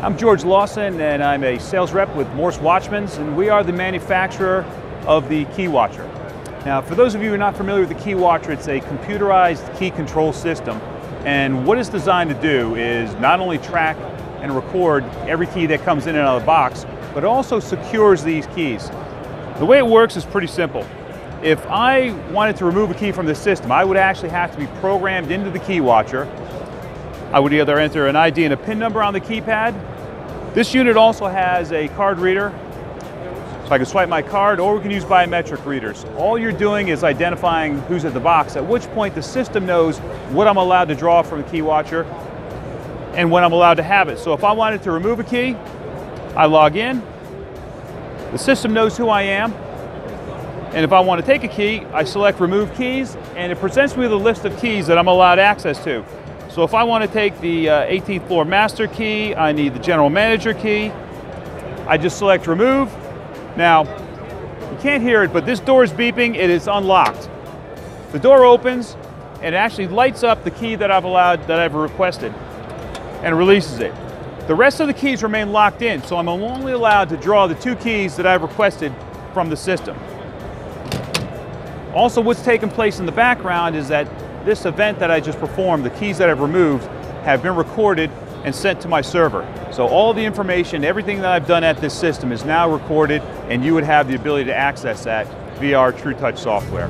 I'm George Lawson and I'm a sales rep with Morse Watchmans and we are the manufacturer of the Key Watcher. Now for those of you who are not familiar with the Key Watcher, it's a computerized key control system and what it's designed to do is not only track and record every key that comes in and out of the box, but also secures these keys. The way it works is pretty simple. If I wanted to remove a key from the system, I would actually have to be programmed into the Key Watcher I would either enter an ID and a PIN number on the keypad. This unit also has a card reader, so I can swipe my card, or we can use biometric readers. All you're doing is identifying who's at the box, at which point the system knows what I'm allowed to draw from the key watcher and when I'm allowed to have it. So if I wanted to remove a key, I log in, the system knows who I am, and if I want to take a key, I select remove keys, and it presents me with a list of keys that I'm allowed access to. So if I want to take the uh, 18th floor master key, I need the general manager key. I just select remove. Now, you can't hear it, but this door is beeping, it is unlocked. The door opens and it actually lights up the key that I've allowed, that I've requested and releases it. The rest of the keys remain locked in, so I'm only allowed to draw the two keys that I've requested from the system. Also, what's taking place in the background is that this event that I just performed, the keys that I've removed, have been recorded and sent to my server. So all the information, everything that I've done at this system is now recorded and you would have the ability to access that via our TrueTouch software.